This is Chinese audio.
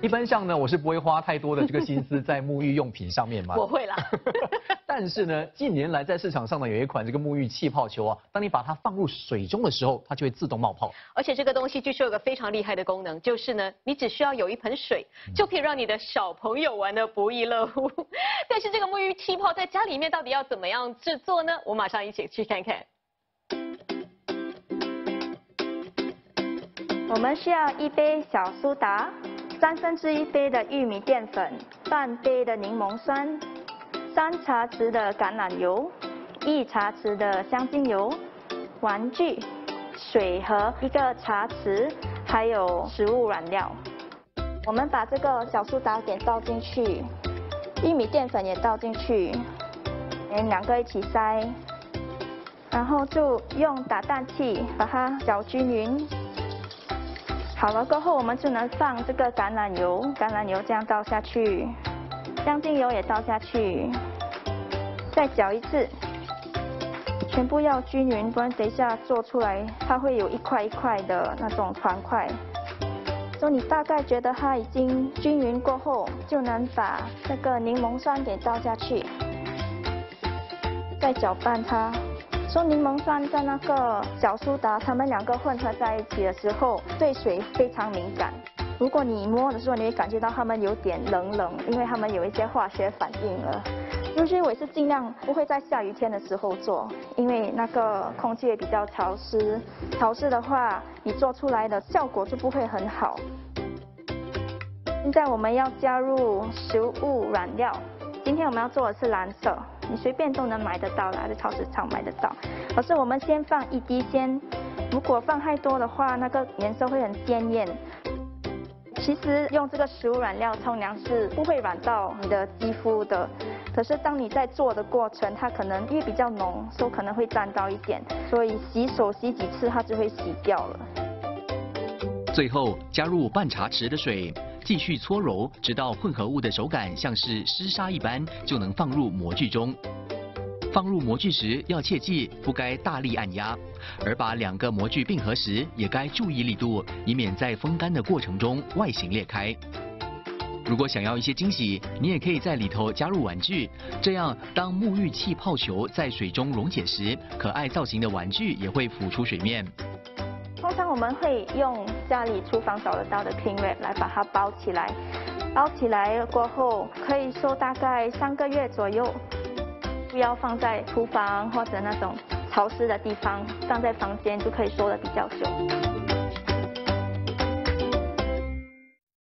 一般上呢，我是不会花太多的这个心思在沐浴用品上面嘛。我会啦。但是呢，近年来在市场上呢，有一款这个沐浴气泡球啊，当你把它放入水中的时候，它就会自动冒泡。而且这个东西据说有个非常厉害的功能，就是呢，你只需要有一盆水，就可以让你的小朋友玩的不亦乐乎。但是这个沐浴气泡在家里面到底要怎么样制作呢？我马上一起去看看。我们需要一杯小苏打，三分之一杯的玉米淀粉，半杯的柠檬酸，三茶匙的橄榄油，一茶匙的香精油，玩具，水和一个茶匙，还有食物染料。我们把这个小苏打给倒进去，玉米淀粉也倒进去，连两个一起塞，然后就用打蛋器把它搅均匀。好了过后，我们就能放这个橄榄油，橄榄油这样倒下去，香精油也倒下去，再搅一次，全部要均匀，不然等一下做出来它会有一块一块的那种团块。所以你大概觉得它已经均匀过后，就能把这个柠檬酸给倒下去，再搅拌它。说柠檬酸在那个小苏打，它们两个混合在一起的时候，对水非常敏感。如果你摸的时候，你会感觉到它们有点冷冷，因为它们有一些化学反应了。尤其我是尽量不会在下雨天的时候做，因为那个空气也比较潮湿，潮湿的话，你做出来的效果就不会很好。现在我们要加入食物染料，今天我们要做的是蓝色。你随便都能买得到啦，在超市场买得到。可是我们先放一滴先，如果放太多的话，那个颜色会很鲜艳。其实用这个食物染料冲凉是不会染到你的肌肤的，可是当你在做的过程，它可能因为比较浓，所以可能会沾到一点，所以洗手洗几次它就会洗掉了。最后加入半茶匙的水。继续搓揉，直到混合物的手感像是湿沙一般，就能放入模具中。放入模具时要切记，不该大力按压，而把两个模具并合时，也该注意力度，以免在风干的过程中外形裂开。如果想要一些惊喜，你也可以在里头加入玩具，这样当沐浴气泡球在水中溶解时，可爱造型的玩具也会浮出水面。通常我们会用家里厨房找得到的 cling wrap 来把它包起来，包起来过后可以收大概三个月左右。不要放在厨房或者那种潮湿的地方，放在房间就可以收的比较久。